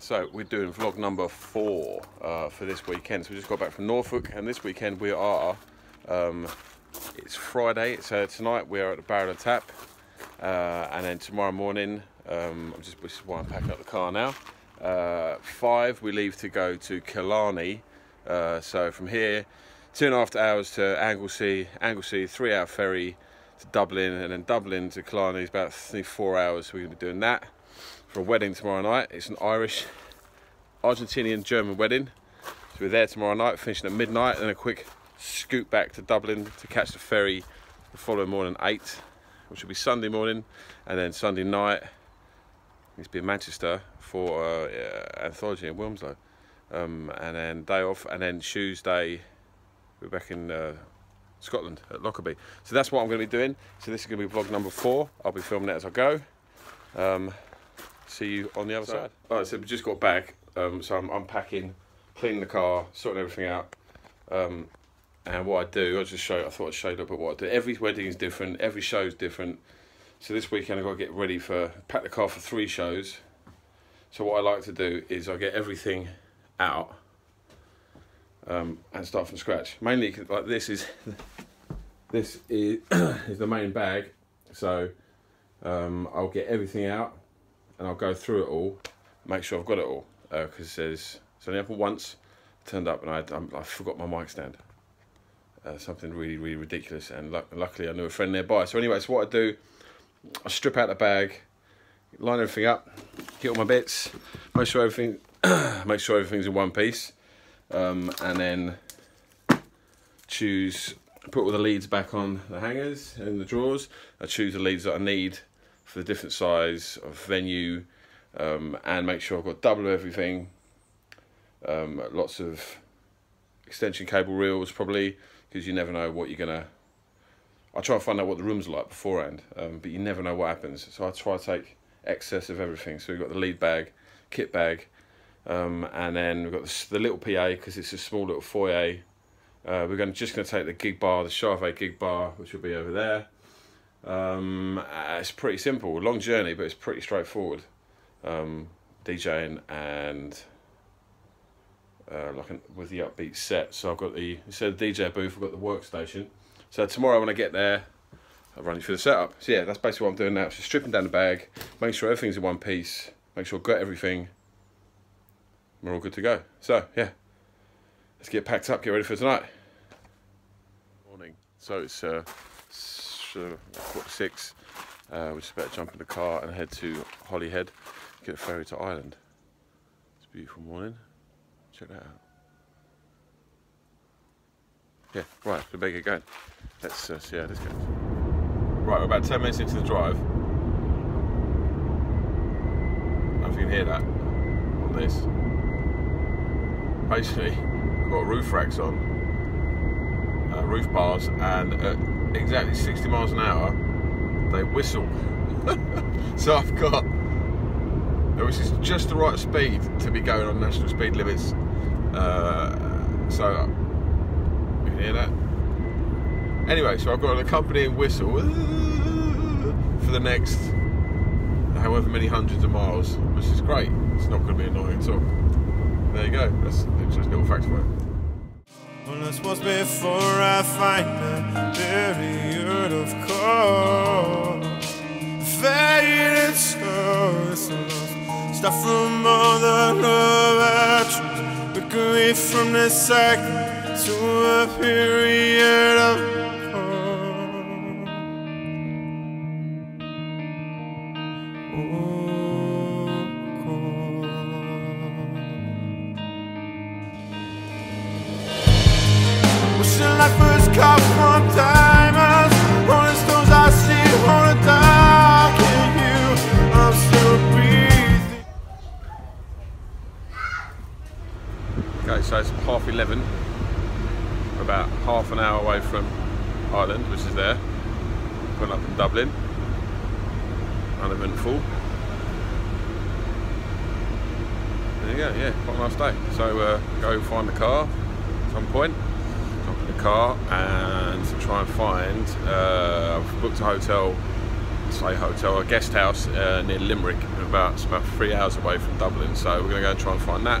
So we're doing vlog number four uh, for this weekend. So we just got back from Norfolk, and this weekend we are. Um, it's Friday, so tonight we are at the Barrel of Tap, uh, and then tomorrow morning, um, I'm just why I'm packing up the car now. Uh, five, we leave to go to Killarney. Uh, so from here, two and a half hours to Anglesey, Anglesey, three-hour ferry to Dublin, and then Dublin to Killarney is about three, four hours. So we're to be doing that for a wedding tomorrow night. It's an Irish, Argentinian, German wedding. So we're there tomorrow night, finishing at midnight, and a quick scoot back to Dublin to catch the ferry the following morning at 8, which will be Sunday morning, and then Sunday night, needs to be in Manchester for uh, Anthology in Wilmslow. Um, and then day off, and then Tuesday, we're back in uh, Scotland at Lockerbie. So that's what I'm going to be doing. So this is going to be vlog number four. I'll be filming it as I go. Um, see you on the other so, side. All right, so we just got back. Um, so I'm unpacking, cleaning the car, sorting everything out. Um, and what I do, I'll just show. I thought I'd show you a little bit what I do. Every wedding is different. Every show is different. So this weekend I've got to get ready for pack the car for three shows. So what I like to do is I get everything out um, and start from scratch. Mainly like this is this is is the main bag. So um, I'll get everything out and I'll go through it all, make sure I've got it all because uh, it says it's only happened once. Turned up and I I forgot my mic stand uh, something really, really ridiculous. And luckily, I knew a friend nearby. So anyway, so what I do, I strip out the bag, line everything up, get all my bits, make sure everything, make sure everything's in one piece, um, and then choose, put all the leads back on the hangers and the drawers. I choose the leads that I need for the different size of venue, um, and make sure I've got double everything. Um, lots of extension cable reels probably because you never know what you're gonna. I try and find out what the rooms like beforehand, um, but you never know what happens. So I try to take excess of everything. So we've got the lead bag, kit bag, um, and then we've got the, the little PA because it's a small little foyer. Uh, we're going just going to take the gig bar, the Chauvet gig bar, which will be over there. Um, uh, it's pretty simple, long journey, but it's pretty straightforward. Um, DJing and uh, like an, with the upbeat set. So I've got the instead of DJ booth, I've got the workstation. So tomorrow when I get there, I'll run you through the setup. So yeah, that's basically what I'm doing now. Just stripping down the bag, make sure everything's in one piece, make sure I've got everything. We're all good to go. So yeah, let's get packed up, get ready for tonight. Morning. So it's uh, quarter to six. Uh, we're just about to jump in the car and head to Holyhead, get a ferry to Ireland. It's a beautiful morning. Check that out. Yeah, right, we better get going. Let's uh, see how this goes. Right, we're about 10 minutes into the drive. I if you can hear that on this. Basically, we've got roof racks on, uh, roof bars, and at exactly 60 miles an hour, they whistle. so I've got, which is just the right speed to be going on national speed limits uh, so you can hear that. Anyway, so I've got an accompanying whistle for the next however many hundreds of miles, which is great. It's not going to be annoying at all. There you go. That's just a little fact for it. This was before I find a period of cold. Faded so, stuff from all the love away from the cycle to a period of 11 We're about half an hour away from Ireland which is there. Pulling up in Dublin. Uneventful there you go yeah quite a nice day. So uh, go find the car at some point. Jump in the car and try and find uh, I've booked a hotel say hotel, a guest house uh, near Limerick, about about three hours away from Dublin. So we're going to go and try and find that.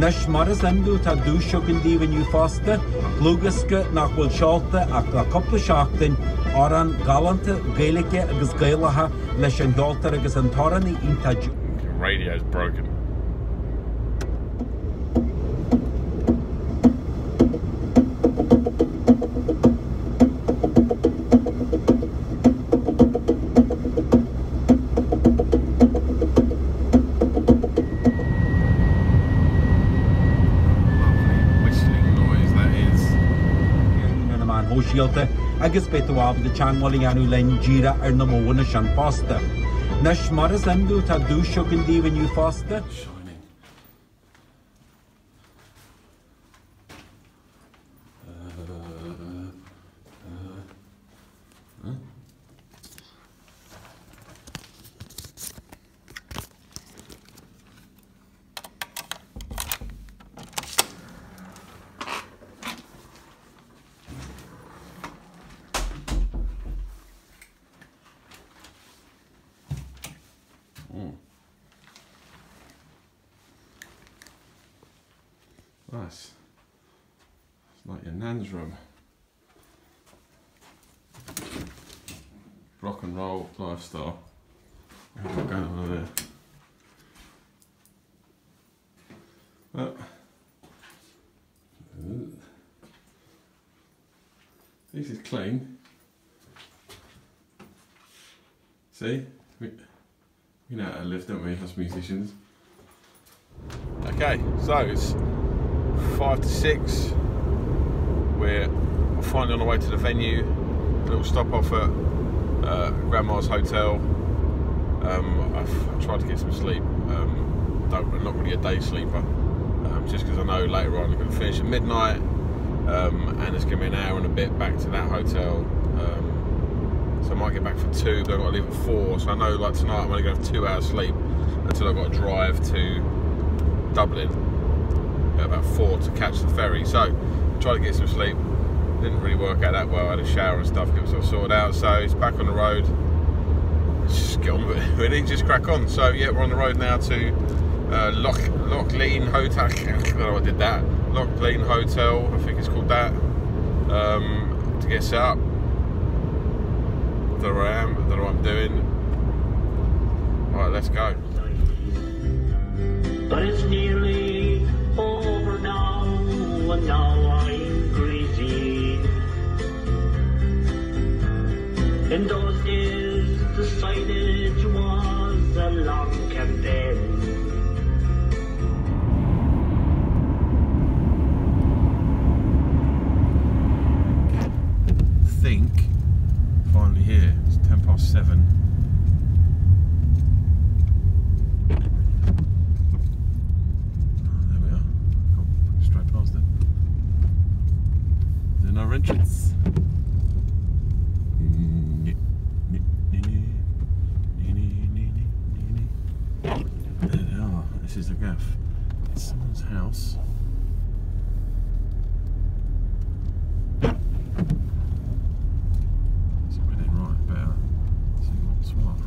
Nes mar is anú tá dúseo an díhanniu fásta, Lúgasca nach bhfuil seálta ach le coppla seachtain an galanta géalaige agus agus an táranna intaid. Radio is broken. An hóisialta agus beháb de teangáling anú len díra ar na móna sean fásta. Nes mar is anú tá dúseo an díhanniu fásta, like your nan's room. Rock and roll lifestyle. What's going on there? Well, this is clean. See, we, we know how to live, don't we, as musicians? Okay, so it's five to six. We're finally on the way to the venue. Little stop off at uh, Grandma's Hotel. Um, I've, tried to get some sleep. Um, I'm not really a day sleeper, um, just because I know later on I'm going to finish at midnight, um, and it's going to be an hour and a bit back to that hotel. Um, so I might get back for two, but I've got to leave at four. So I know, like tonight, I'm only going to have two hours sleep until I've got to drive to Dublin at about four to catch the ferry. So tried to get some sleep. Didn't really work out that well. I had a shower and stuff, get myself sorted out. So it's back on the road. Just get on with it. Really, just crack on. So yeah, we're on the road now to uh, Loch Lochleen Hotel. I I did that. Lochleen Hotel, I think it's called that. Um, to get set up. Where I am. Don't know what I'm doing. All right, let's go. But it's nearly over now, and now In those days, the signage was a long campaign. think finally here. It's ten past seven. There we are. Go straight past it. There's no entrance. There they are. This is the gaff. It's someone's house. So we did right better. See what's what.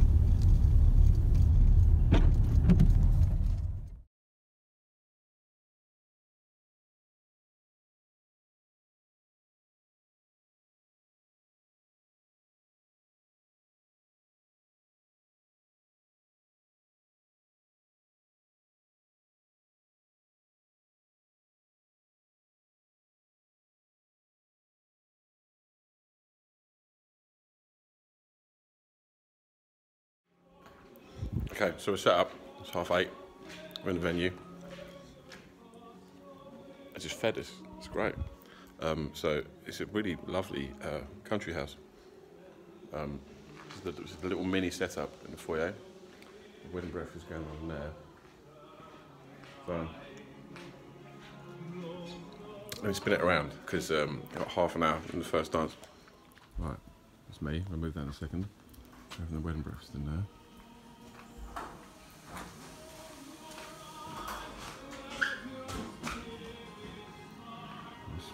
Okay, so we're set up. It's half eight. We're in the venue. I just fed us. It's great. Um, so it's a really lovely uh, country house. Um, the, the little mini setup in the foyer. The wedding breakfast going on there. So Let me spin it around because um, got half an hour in the first dance. Right, that's me. I'll move that in a second. Having the wedding breakfast in there.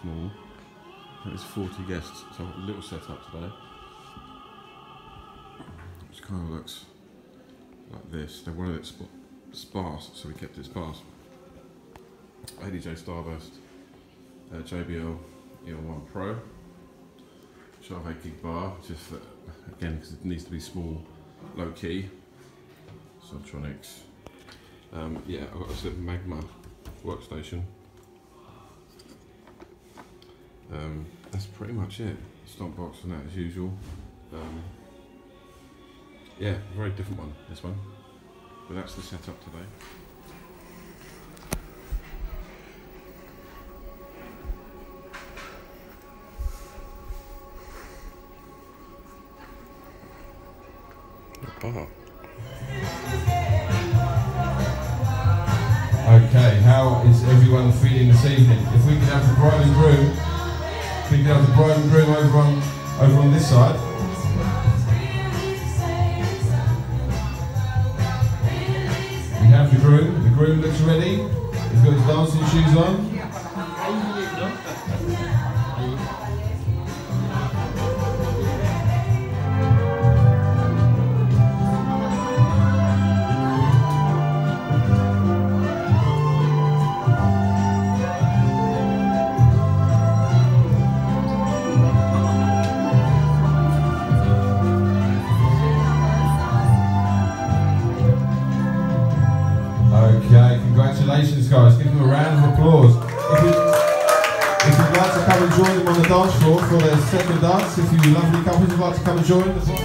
Small. I think it's 40 guests, so a little setup today. Which kind of looks like this. They wanted it sp- sparse, so we kept it sparse. ADJ Starburst, uh, JBL EON1 Pro, Chauvet gig bar, just for, again because it needs to be small, low key. Subtronics. Um, yeah, I've got a Magma workstation. Um, that's pretty much it. Stomp box and that as usual. Um, yeah, very different one, this one. But that's the setup today. bar. Okay, how is everyone feeling this evening? If we could have the bride and groom, could have the bride and groom over on over on this side. We have the groom. The groom looks ready. He's got his dancing shoes on. If you lovely couples would like to come and join as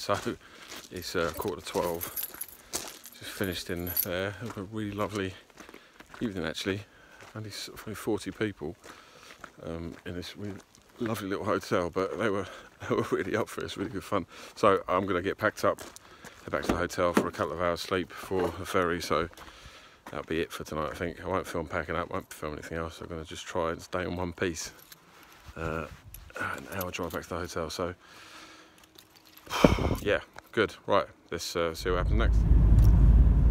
So it's uh, quarter to 12. Just finished in there. A really lovely evening actually. Only, s- only 40 people um, in this really lovely little hotel, but they were they were really up for it. It's really good fun. So I'm going to get packed up, head back to the hotel for a couple of hours sleep for the ferry. So that'll be it for tonight. I think I won't film packing up, won't film anything else. I'm going to just try and stay in one piece. Uh, an hour drive back to the hotel. So yeah, good. Right, let's uh, see what happens next.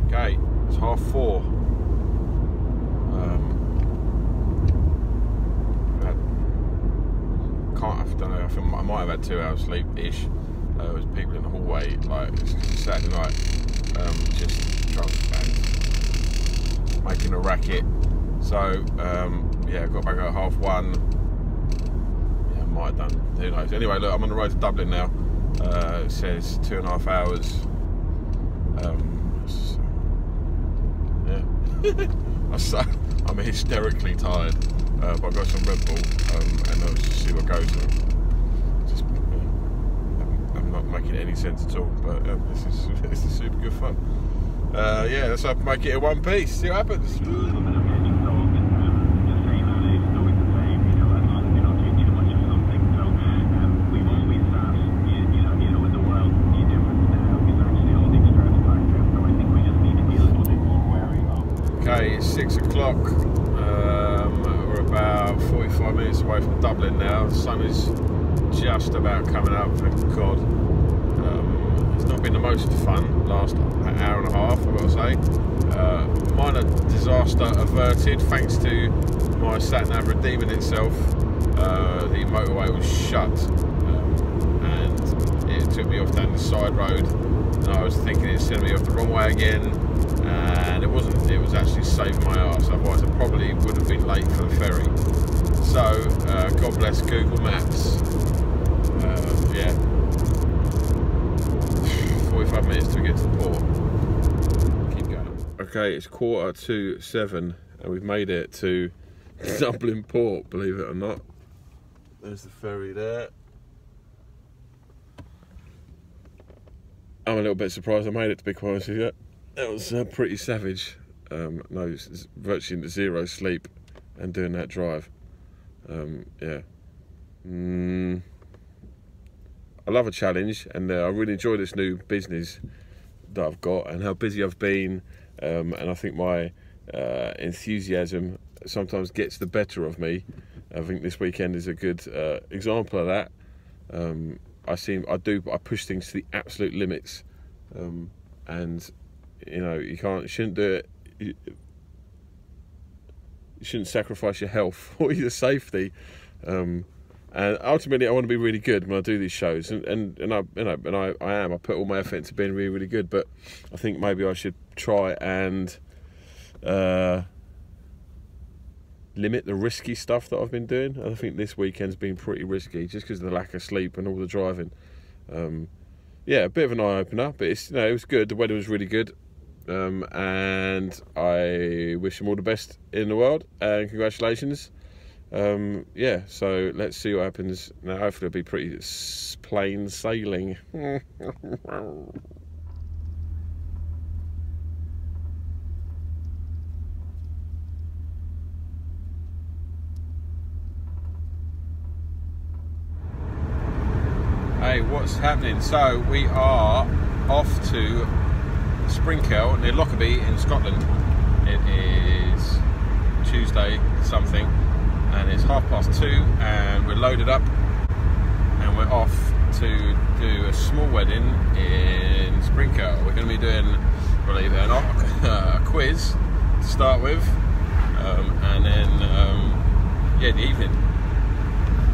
Okay, it's half four. Um, had- can't have done. I think I might have had two hours sleep ish. Uh, there was people in the hallway like Saturday night, um, just drunk and making a racket. So um, yeah, got back at half one. Yeah, might have done. Who knows? Anyway, look, I'm on the road to Dublin now. Uh, it says two and a half hours. Um, so- yeah. I'm hysterically tired, uh, but I've got some Red Bull, um, and I'll just see what goes. I'm, I'm not making any sense at all, but um, this is this is super good fun. Uh, yeah, let's hope I make it in one piece. See what happens. O'clock. Um, we're about 45 minutes away from Dublin now. The sun is just about coming up, thank God. Um, it's not been the most fun last hour and a half, I've got to say. Uh, minor disaster averted thanks to my sat nav redeeming itself. Uh, the motorway was shut um, and it took me off down the side road. And I was thinking it sent me off the wrong way again and it wasn't. It was actually saving my ass. Otherwise, I probably would have been late for the ferry. So, uh, God bless Google Maps. Uh, yeah, 45 minutes to get to the port. Keep going. Okay, it's quarter to seven, and we've made it to Dublin Port. Believe it or not. There's the ferry there. I'm a little bit surprised I made it. To be quite honest with you. That was uh, pretty savage. Um, no, virtually zero sleep and doing that drive. Um, yeah. Mm, I love a challenge and uh, I really enjoy this new business that I've got and how busy I've been. Um, and I think my uh, enthusiasm sometimes gets the better of me. I think this weekend is a good uh, example of that. Um, I seem I do I push things to the absolute limits, um, and you know you can't shouldn't do it. You, you shouldn't sacrifice your health or your safety. Um, and ultimately, I want to be really good when I do these shows, and and, and I you know and I, I am. I put all my effort into being really really good, but I think maybe I should try and uh, limit the risky stuff that I've been doing. I think this weekend's been pretty risky just because of the lack of sleep and all the driving. Um, yeah, a bit of an eye opener, but it's you know it was good. The weather was really good, um, and I wish them all the best in the world and congratulations. Um, yeah, so let's see what happens now. Hopefully, it'll be pretty plain sailing. Hey, what's happening? So we are off to Springkell near Lockerbie in Scotland. It is Tuesday something, and it's half past two, and we're loaded up, and we're off to do a small wedding in Springkell. We're going to be doing, believe it or not, a quiz to start with, um, and then um, yeah, the evening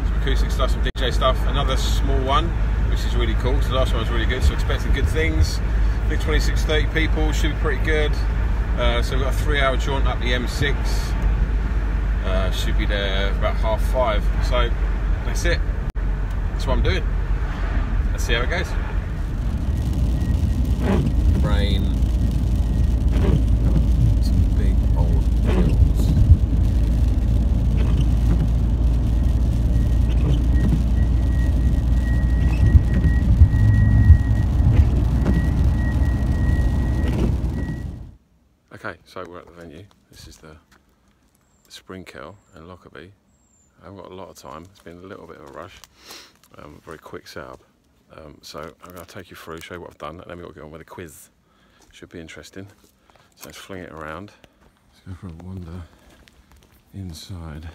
some acoustic stuff, some DJ stuff. Another small one, which is really cool. So the last one was really good. So expecting good things. I think 26, 30 people should be pretty good. Uh, so we've got a three-hour jaunt up the M6. Uh, should be there about half five. So that's it. That's what I'm doing. Let's see how it goes. Rain. Some big old hills. Okay, so we're at the venue. This is the Springkell and Lockerbie. I haven't got a lot of time. It's been a little bit of a rush. Um, very quick setup. Um, so I'm going to take you through, show you what I've done, and then we've got to get on with a quiz. Should be interesting. So let's fling it around. Let's go for a wander inside.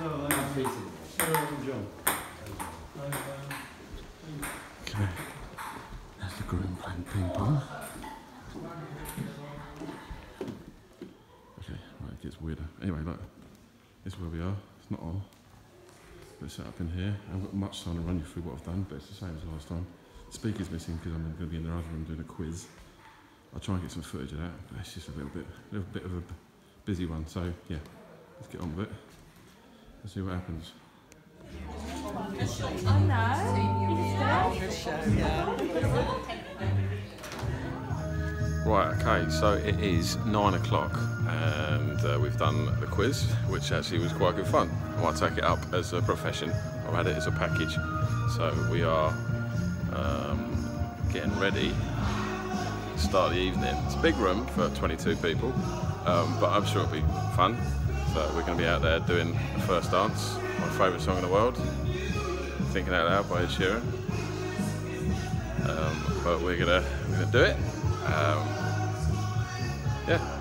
No, I don't think so. Sarah and John. Okay. There's the groom playing ping pong. Okay, right, it gets weirder. Anyway, look, this is where we are. It's not all. Let's set up in here. I haven't got much through what I've done, but it's the same as last time. The speaker's missing because I'm going to be in the other room doing a quiz. I'll try and get some footage of that, but it's just a little bit, a little bit of a busy one. So yeah, let's get on with it. Let's see what happens. Right, okay, so it is nine o'clock and uh, we've done the quiz, which actually was quite good fun. I might take it up as a profession, I've had it as a package. So we are um, getting ready to start the evening. It's a big room for 22 people, um, but I'm sure it'll be fun. So we're going to be out there doing the first dance, my favourite song in the world, Thinking Out Loud by Ed Sheeran. Um, but we're gonna do it. Um, yeah,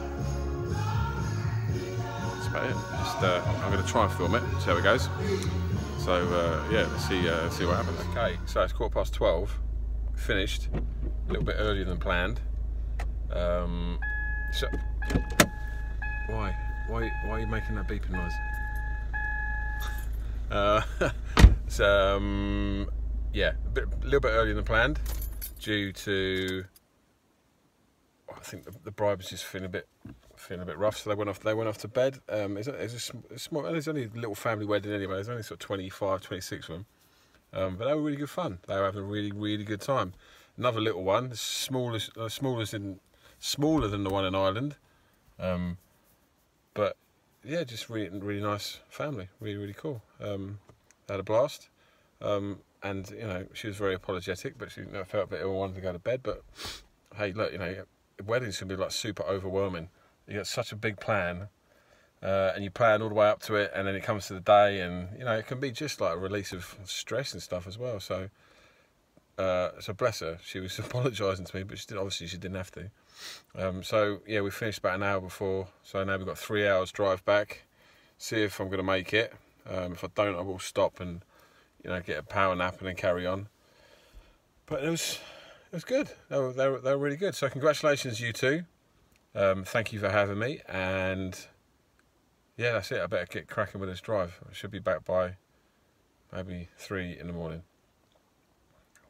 about it. Just uh, I'm gonna try and film it, see how it goes. So uh, yeah, let's see uh, see what happens. Okay, so it's quarter past twelve. Finished a little bit earlier than planned. Um, so why why why are you making that beeping noise? Uh, so, um, yeah, a, bit, little bit earlier than planned due to I think the, the bride was just feeling a bit feeling a bit rough, so they went off. They went off to bed. Um, it's, it's a small. It's only a little family wedding anyway. There's only sort of 25, 26 of them, um, but they were really good fun. They were having a really, really good time. Another little one, smallest, uh, smallest in, smaller than the one in Ireland, um, but yeah, just really, really nice family. Really, really cool. Um, had a blast. Um, and you know she was very apologetic, but she you know, felt a bit ill, wanted to go to bed. But hey, look, you know, weddings can be like super overwhelming. You got such a big plan, uh, and you plan all the way up to it, and then it comes to the day, and you know it can be just like a release of stress and stuff as well. So, uh, so bless her, she was apologising to me, but she did obviously she didn't have to. Um, so yeah, we finished about an hour before, so now we've got three hours drive back. See if I'm going to make it. Um, if I don't, I will stop and you know get a power nap and then carry on. But it was it was good. They were, they were, they were really good. So congratulations, you two. Um, thank you for having me. And yeah, that's it. I better get cracking with this drive. I should be back by maybe three in the morning.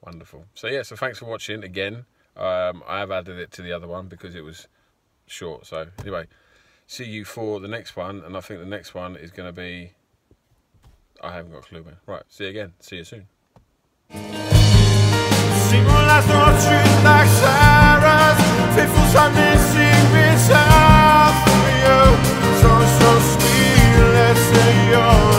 Wonderful. So yeah, so thanks for watching again. Um, I have added it to the other one because it was short. So anyway, see you for the next one. And I think the next one is going to be. I haven't got a clue, man. Right, see you again. See you soon. Let's say you're